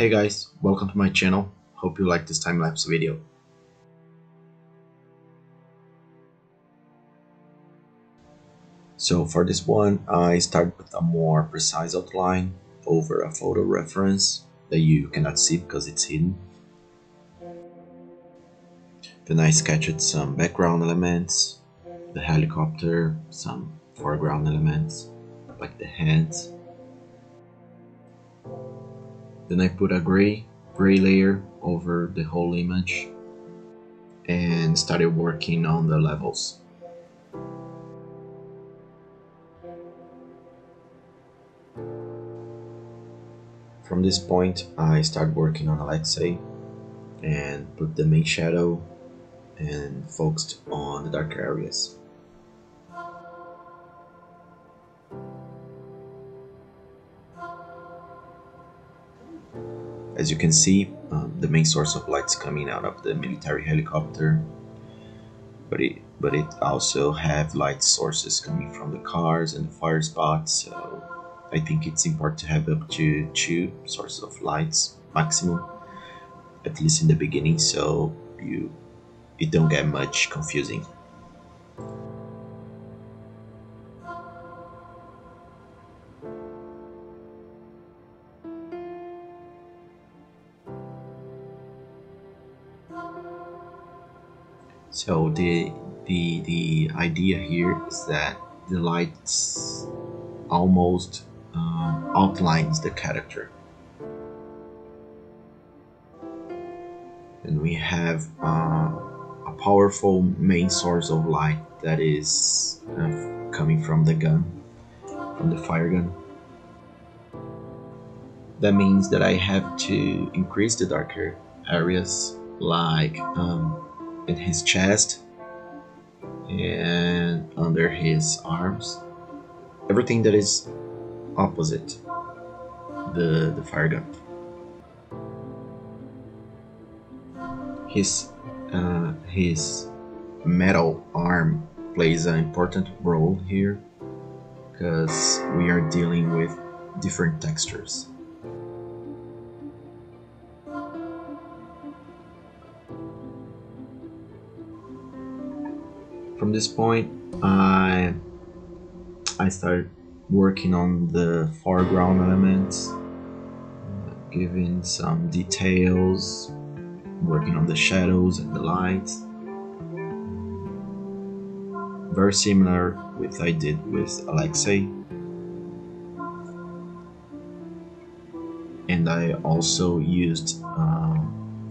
Hey guys, welcome to my channel. Hope you like this time-lapse video. So for this one, I start with a more precise outline over a photo reference that you cannot see because it's hidden. Then I sketched some background elements, the helicopter, some foreground elements like the hands. Then I put a gray, gray layer over the whole image and started working on the levels. From this point, I start working on Alexei and put the main shadow and focused on the dark areas. As you can see, um, the main source of light is coming out of the military helicopter, but it but it also have light sources coming from the cars and the fire spots. So I think it's important to have up to two sources of lights maximum, at least in the beginning, so you it don't get much confusing. So the the the idea here is that the lights almost um, outlines the character, and we have uh, a powerful main source of light that is uh, coming from the gun, from the fire gun. That means that I have to increase the darker areas, like. Um, in his chest and under his arms. Everything that is opposite the, the fire gun. His, uh, his metal arm plays an important role here because we are dealing with different textures. From this point I I started working on the foreground elements giving some details working on the shadows and the lights. Very similar with I did with Alexei. And I also used uh,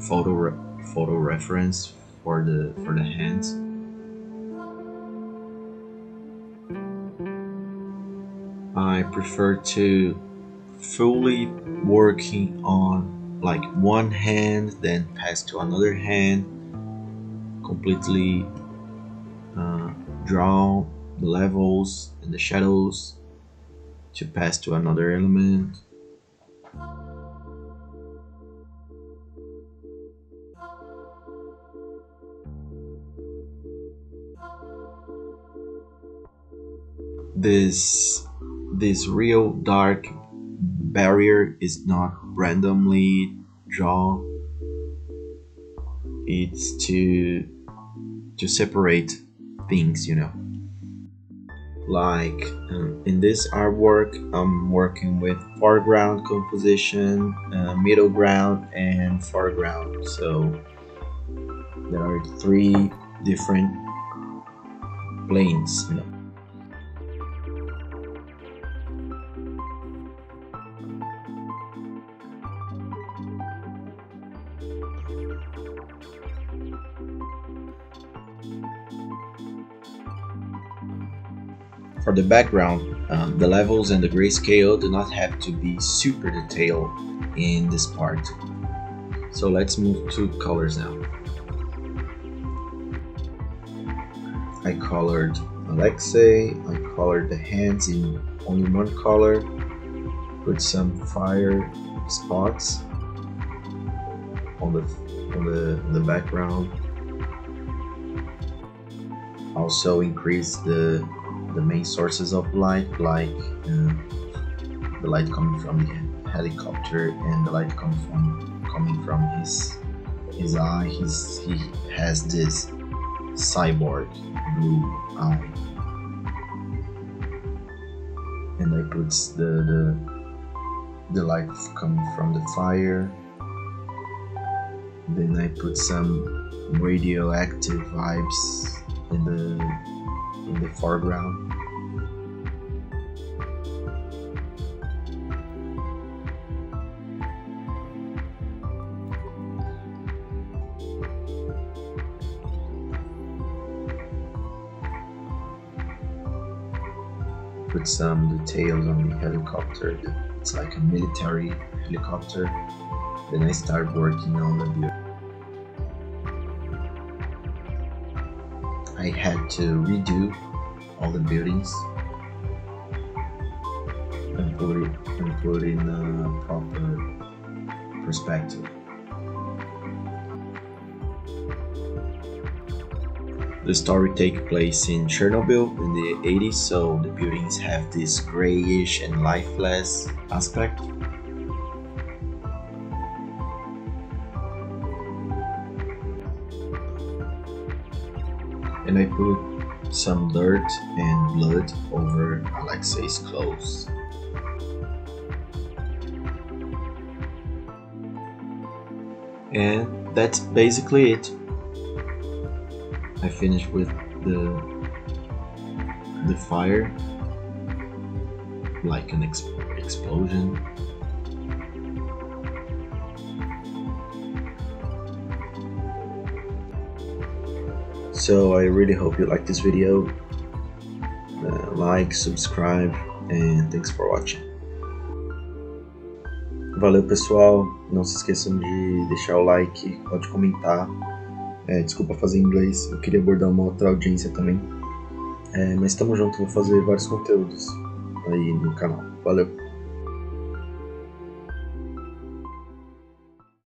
photo re photo reference for the for the hands I prefer to fully working on like one hand then pass to another hand completely uh, draw the levels and the shadows to pass to another element. This this real dark barrier is not randomly drawn it's to to separate things you know. Like um, in this artwork i'm working with foreground composition uh, middle ground and foreground. So there are three different planes you know For the background, um, the levels and the grayscale do not have to be super detailed in this part. So let's move to colors now. I colored Alexei, I colored the hands in only one color, put some fire spots on the on the, on the background. Also increase the the main sources of light, like uh, the light coming from the helicopter and the light comes from coming from his his eye. He's, he has this cyborg blue eye. And I put the, the the light coming from the fire. Then I put some radioactive vibes in the in the foreground. Put some details on the helicopter. It's like a military helicopter. Then I start working on the I had to redo all the buildings and put it and put in a proper perspective. The story takes place in Chernobyl in the 80s, so the buildings have this grayish and lifeless aspect. And I put some dirt and blood over Alexei's clothes. And that's basically it. I finished with the the fire like an ex explosion so I really hope you like this video uh, like subscribe and thanks for watching Valeu pessoal, não se esqueçam de deixar o like, pode comentar É, desculpa fazer inglês, eu queria abordar uma outra audiência também. É, mas estamos juntos, vou fazer vários conteúdos aí no canal. Valeu!